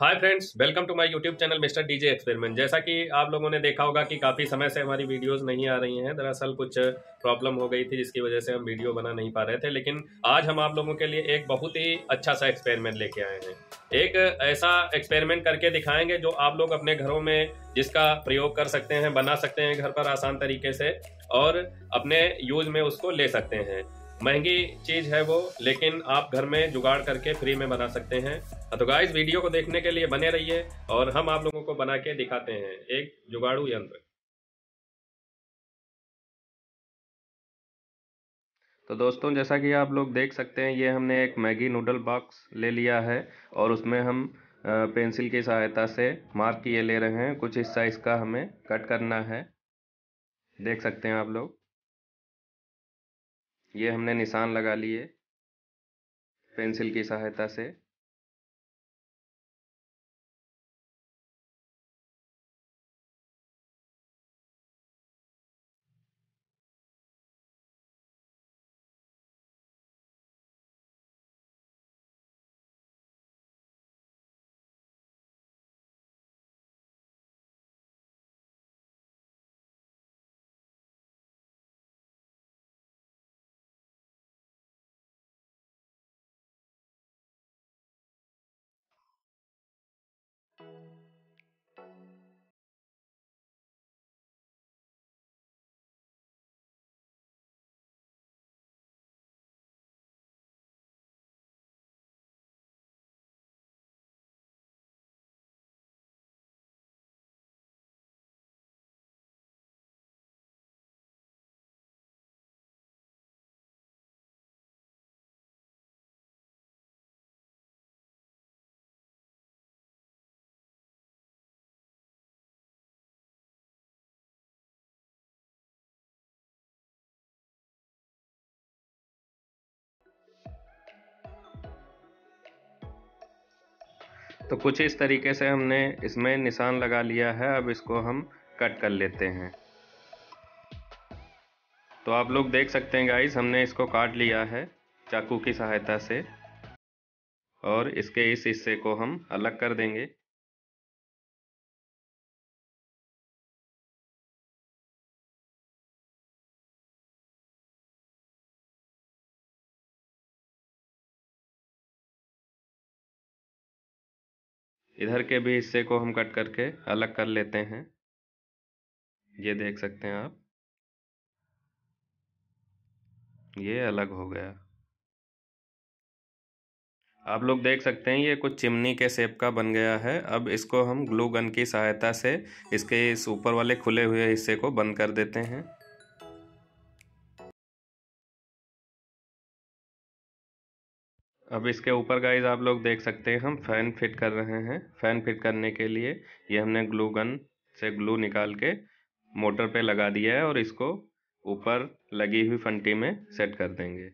Hi friends welcome to my YouTube channel mister DJ experiment जैसा कि आप लोगों ने देखा होगा कि काफ़ी समय से हमारी वीडियोस नहीं आ रही हैं। दरअसल कुछ प्रॉब्लम हो गई थी जिसकी वजह से हम वीडियो बना नहीं पा रहे थे, लेकिन आज हम आप लोगों के लिए एक बहुत ही अच्छा सा एक्सपेरिमेंट लेके आए हैं। एक ऐसा एक्सपेरिमेंट करके दिखाएँगे जो आप लोग अपने घरों में जिसका प्रयोग कर सकते हैं, बना सकते हैं, घर पर आसान तरीके से और अपने यूज़ में उसको ले सकते हैं। महँगी चीज़ है वो, लेकिन आप घर में जुगाड़ करके फ्री में बना सकते हैं। तो गाइस वीडियो को देखने के लिए बने रहिए और हम आप लोगों को बना के दिखाते हैं एक जुगाड़ू यंत्र। तो दोस्तों, जैसा कि आप लोग देख सकते हैं, ये हमने एक मैगी नूडल बॉक्स ले लिया है और उसमें हम पेंसिल की सहायता से मार्क किए ले रहे हैं। कुछ हिस्सा इसका हमें कट करना है। देख सकते हैं आप लोग। ये हमने निशान लगा लिए पेंसिल की सहायता से। तो कुछ इस तरीके से हमने इसमें निशान लगा लिया है, अब इसको हम कट कर लेते हैं। तो आप लोग देख सकते हैं गाइस हमने इसको काट लिया है चाकू की सहायता से, और इसके इस हिस्से को हम अलग कर देंगे। इधर के भी हिस्से को हम कट करके अलग कर लेते हैं। ये देख सकते हैं आप। ये अलग हो गया। आप लोग देख सकते हैं ये कुछ चिमनी के शेप का बन गया है। अब इसको हम ग्लू गन की सहायता से इसके इस ऊपर वाले खुले हुए हिस्से को बंद कर देते हैं। अब इसके ऊपर गाइज़ आप लोग देख सकते हैं, हम फ़ैन फिट कर रहे हैं। फ़ैन फिट करने के लिए ये हमने ग्लू गन से ग्लू निकाल के मोटर पे लगा दिया है और इसको ऊपर लगी हुई फंटी में सेट कर देंगे।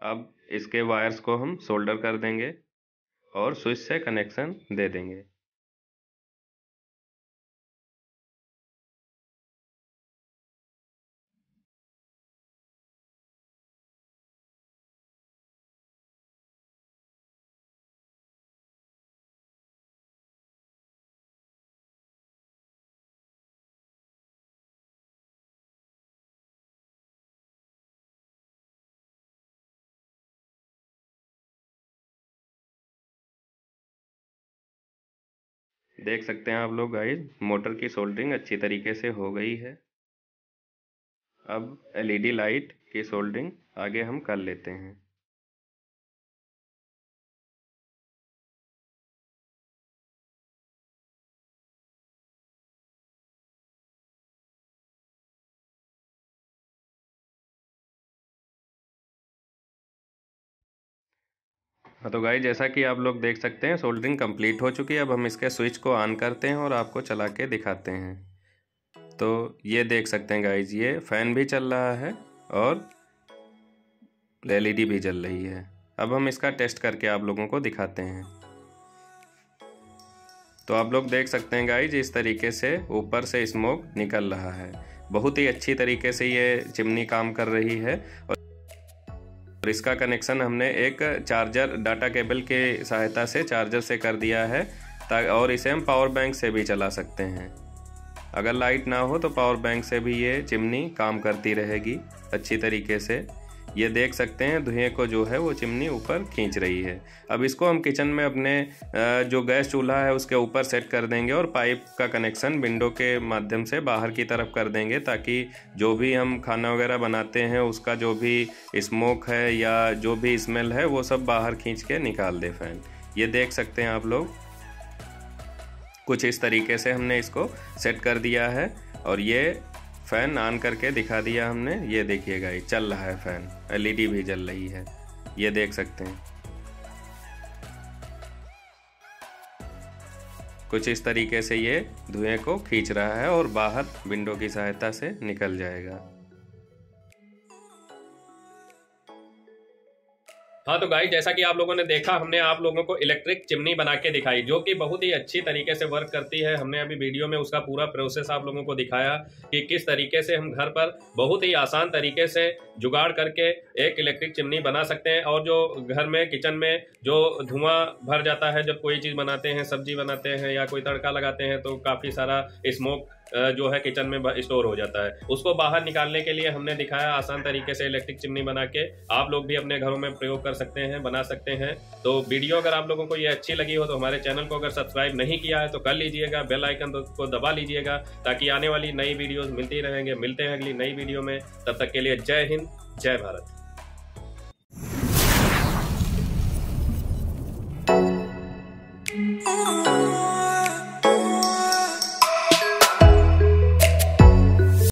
अब इसके वायर्स को हम सोल्डर कर देंगे और स्विच से कनेक्शन दे देंगे। देख सकते हैं आप लोग गाइस मोटर की सोल्डरिंग अच्छी तरीके से हो गई है। अब एलईडी लाइट की सोल्डरिंग आगे हम कर लेते हैं। हाँ तो गाई जैसा कि आप लोग देख सकते हैं सोल्डरिंग कंप्लीट हो चुकी है। अब हम इसके स्विच को ऑन करते हैं और आपको चला के दिखाते हैं। तो ये देख सकते हैं गाइज़ ये फ़ैन भी चल रहा है और एलईडी भी जल रही है। अब हम इसका टेस्ट करके आप लोगों को दिखाते हैं। तो आप लोग देख सकते हैं गाइज़ इस तरीके से ऊपर से स्मोक निकल रहा है। बहुत ही अच्छी तरीके से ये चिमनी काम कर रही है और और इसका कनेक्शन हमने एक चार्जर डाटा केबल के सहायता से चार्जर से कर दिया है और इसे हम पावर बैंक से भी चला सकते हैं। अगर लाइट ना हो तो पावर बैंक से भी ये चिमनी काम करती रहेगी, अच्छी तरीके से। ये देख सकते हैं, धुएँ को जो है वो चिमनी ऊपर खींच रही है। अब इसको हम किचन में अपने जो गैस चूल्हा है उसके ऊपर सेट कर देंगे और पाइप का कनेक्शन विंडो के माध्यम से बाहर की तरफ़ कर देंगे ताकि जो भी हम खाना वगैरह बनाते हैं, उसका जो भी स्मोक है या जो भी स्मेल है, वो सब बाहर खींच के निकाल दे फ़ैन। ये देख सकते हैं आप लोग। कुछ इस तरीके से हमने इसको सेट कर दिया है और ये फ़ैन ऑन करके दिखा दिया हमने। ये देखिएगा गाइस चल रहा है फ़ैन। एलईडी भी जल रही है। ये देख सकते हैं। कुछ इस तरीके से ये धुएँ को खींच रहा है और बाहर विंडो की सहायता से निकल जाएगा। हाँ तो गाइस जैसा कि आप लोगों ने देखा, हमने आप लोगों को इलेक्ट्रिक चिमनी बना के दिखाई, जो कि बहुत ही अच्छी तरीके से वर्क करती है। हमने अभी वीडियो में उसका पूरा प्रोसेस आप लोगों को दिखाया कि किस तरीके से हम घर पर बहुत ही आसान तरीके से जुगाड़ करके एक इलेक्ट्रिक चिमनी बना सकते हैं। और जो घर में किचन में जो धुआँ भर जाता है, जब कोई चीज़ बनाते हैं, सब्ज़ी बनाते हैं या कोई तड़का लगाते हैं तो काफ़ी सारा स्मोक जो है किचन में स्टोर हो जाता है। उसको बाहर निकालने के लिए हमने दिखाया आसान तरीके से इलेक्ट्रिक चिमनी बना के। आप लोग भी अपने घरों में प्रयोग कर सकते हैं, बना सकते हैं। तो वीडियो अगर आप लोगों को ये अच्छी लगी हो तो हमारे चैनल को अगर सब्सक्राइब नहीं किया है तो कर लीजिएगा, बेल आइकन को दबा लीजिएगा, ताकि आने वाली नई वीडियोज़ मिलती रहेंगे। मिलते हैं अगली नई वीडियो में। तब तक के लिए जय हिंद, जय भारत।